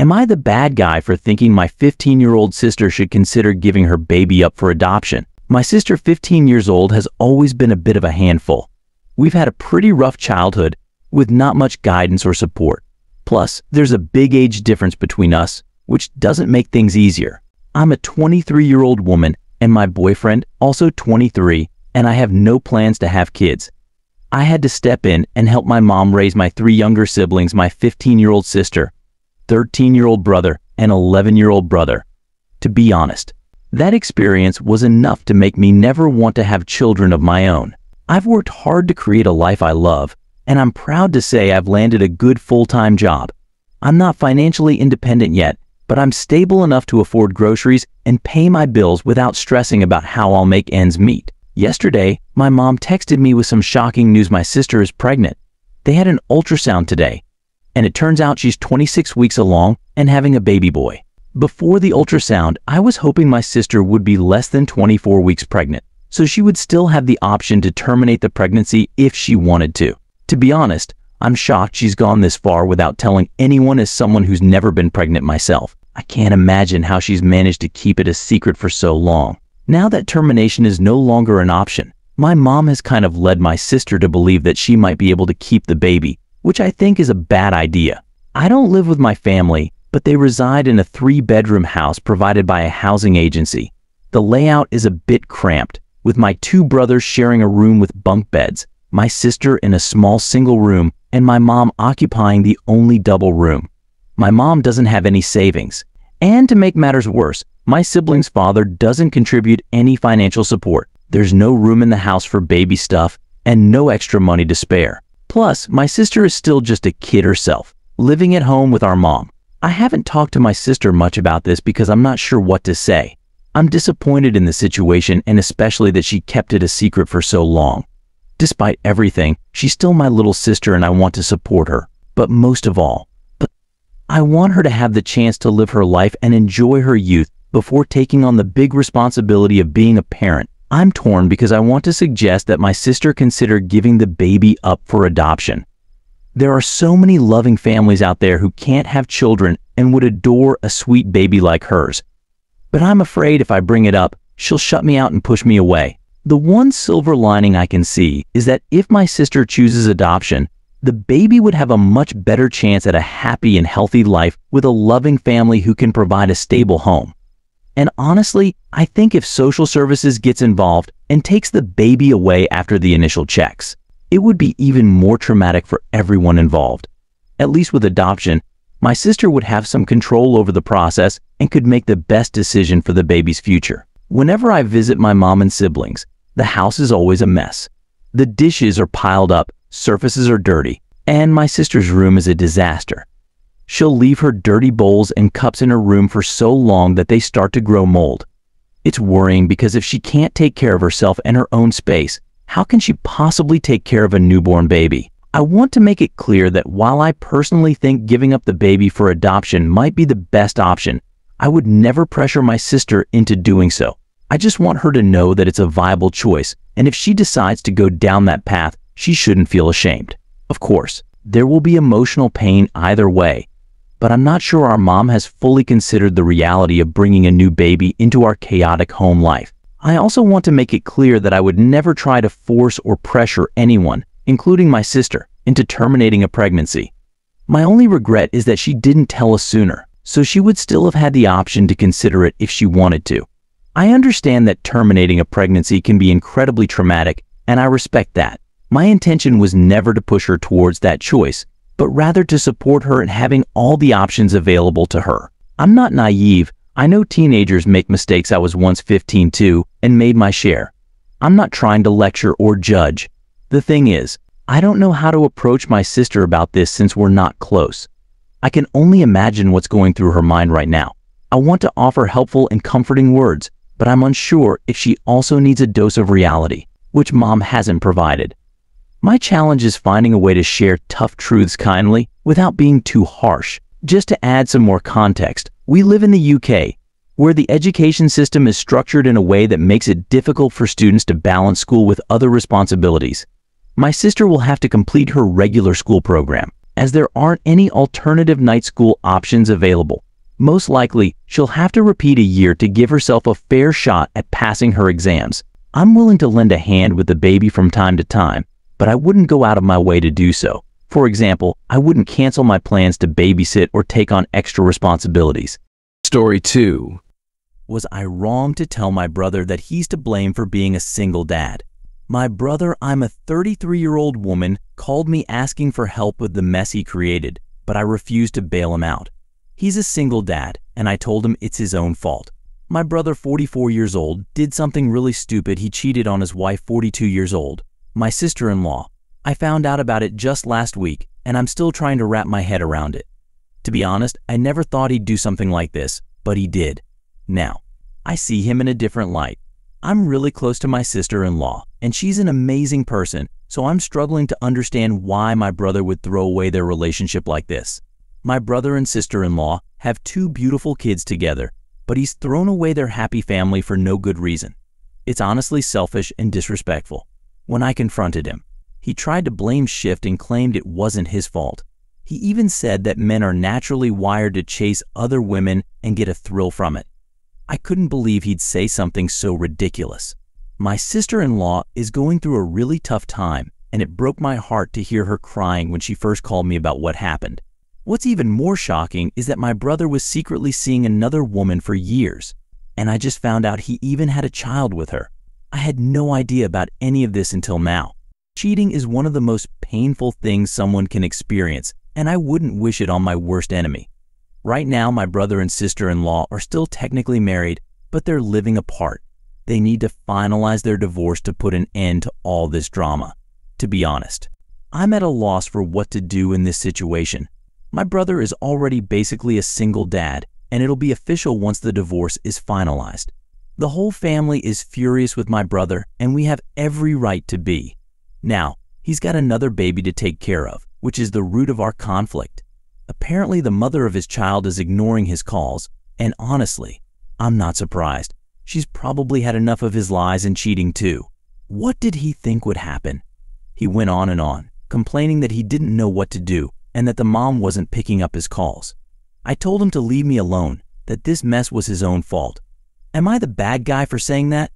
Am I the bad guy for thinking my 15-year-old sister should consider giving her baby up for adoption? My sister, 15 years old, has always been a bit of a handful. We've had a pretty rough childhood with not much guidance or support. Plus, there's a big age difference between us, which doesn't make things easier. I'm a 23-year-old woman and my boyfriend, also 23, and I have no plans to have kids. I had to step in and help my mom raise my three younger siblings, my 15-year-old sister, 13-year-old brother, and 11-year-old brother. To be honest, that experience was enough to make me never want to have children of my own. I've worked hard to create a life I love, and I'm proud to say I've landed a good full-time job. I'm not financially independent yet, but I'm stable enough to afford groceries and pay my bills without stressing about how I'll make ends meet. Yesterday, my mom texted me with some shocking news my sister is pregnant. They had an ultrasound today, and it turns out she's 26 weeks along and having a baby boy. Before the ultrasound, I was hoping my sister would be less than 24 weeks pregnant, so she would still have the option to terminate the pregnancy if she wanted to. To be honest, I'm shocked she's gone this far without telling anyone as someone who's never been pregnant myself. I can't imagine how she's managed to keep it a secret for so long. Now that termination is no longer an option, my mom has kind of led my sister to believe that she might be able to keep the baby, which I think is a bad idea. I don't live with my family, but they reside in a three-bedroom house provided by a housing agency. The layout is a bit cramped, with my two brothers sharing a room with bunk beds, my sister in a small single room, and my mom occupying the only double room. My mom doesn't have any savings. And to make matters worse, my sibling's father doesn't contribute any financial support. There's no room in the house for baby stuff and no extra money to spare. Plus, my sister is still just a kid herself, living at home with our mom. I haven't talked to my sister much about this because I'm not sure what to say. I'm disappointed in the situation and especially that she kept it a secret for so long. Despite everything, she's still my little sister and I want to support her. But most of all, I want her to have the chance to live her life and enjoy her youth before taking on the big responsibility of being a parent. I'm torn because I want to suggest that my sister consider giving the baby up for adoption. There are so many loving families out there who can't have children and would adore a sweet baby like hers. But I'm afraid if I bring it up, she'll shut me out and push me away. The one silver lining I can see is that if my sister chooses adoption, the baby would have a much better chance at a happy and healthy life with a loving family who can provide a stable home. And honestly, I think if social services gets involved and takes the baby away after the initial checks, it would be even more traumatic for everyone involved. At least with adoption, my sister would have some control over the process and could make the best decision for the baby's future. Whenever I visit my mom and siblings, the house is always a mess. The dishes are piled up, surfaces are dirty, and my sister's room is a disaster. She'll leave her dirty bowls and cups in her room for so long that they start to grow mold. It's worrying because if she can't take care of herself and her own space, how can she possibly take care of a newborn baby? I want to make it clear that while I personally think giving up the baby for adoption might be the best option, I would never pressure my sister into doing so. I just want her to know that it's a viable choice, and if she decides to go down that path, she shouldn't feel ashamed. Of course, there will be emotional pain either way, but I'm not sure our mom has fully considered the reality of bringing a new baby into our chaotic home life. I also want to make it clear that I would never try to force or pressure anyone, including my sister, into terminating a pregnancy. My only regret is that she didn't tell us sooner so she would still have had the option to consider it if she wanted to. I understand that terminating a pregnancy can be incredibly traumatic, and I respect that. My intention was never to push her towards that choice, but rather to support her in having all the options available to her. I'm not naive. I know teenagers make mistakes I was once 15 too and made my share. I'm not trying to lecture or judge. The thing is, I don't know how to approach my sister about this since we're not close. I can only imagine what's going through her mind right now. I want to offer helpful and comforting words, but I'm unsure if she also needs a dose of reality, which mom hasn't provided. My challenge is finding a way to share tough truths kindly without being too harsh. Just to add some more context, we live in the UK, where the education system is structured in a way that makes it difficult for students to balance school with other responsibilities. My sister will have to complete her regular school program, as there aren't any alternative night school options available. Most likely, she'll have to repeat a year to give herself a fair shot at passing her exams. I'm willing to lend a hand with the baby from time to time, but I wouldn't go out of my way to do so. For example, I wouldn't cancel my plans to babysit or take on extra responsibilities. Story 2. Was I wrong to tell my brother that he's to blame for being a single dad? My brother, I'm a 33 year old woman, called me asking for help with the mess he created, but I refused to bail him out. He's a single dad, and I told him it's his own fault. My brother, 44 years old, did something really stupid. He cheated on his wife, 42 years old, my sister in law. I found out about it just last week, and I'm still trying to wrap my head around it. To be honest, I never thought he'd do something like this, but he did. Now, I see him in a different light. I'm really close to my sister-in-law, and she's an amazing person, so I'm struggling to understand why my brother would throw away their relationship like this. My brother and sister-in-law have two beautiful kids together, but he's thrown away their happy family for no good reason. It's honestly selfish and disrespectful. When I confronted him, he tried to blame Shift and claimed it wasn't his fault. He even said that men are naturally wired to chase other women and get a thrill from it. I couldn't believe he'd say something so ridiculous. My sister-in-law is going through a really tough time, and it broke my heart to hear her crying when she first called me about what happened. What's even more shocking is that my brother was secretly seeing another woman for years, and I just found out he even had a child with her. I had no idea about any of this until now. Cheating is one of the most painful things someone can experience, and I wouldn't wish it on my worst enemy. Right now, my brother and sister-in-law are still technically married, but they're living apart. They need to finalize their divorce to put an end to all this drama. To be honest, I'm at a loss for what to do in this situation. My brother is already basically a single dad, and it'll be official once the divorce is finalized. The whole family is furious with my brother, and we have every right to be. Now, he's got another baby to take care of, which is the root of our conflict. Apparently, the mother of his child is ignoring his calls, and honestly, I'm not surprised. She's probably had enough of his lies and cheating too. What did he think would happen? He went on and on, complaining that he didn't know what to do and that the mom wasn't picking up his calls. I told him to leave me alone, that this mess was his own fault. Am I the bad guy for saying that?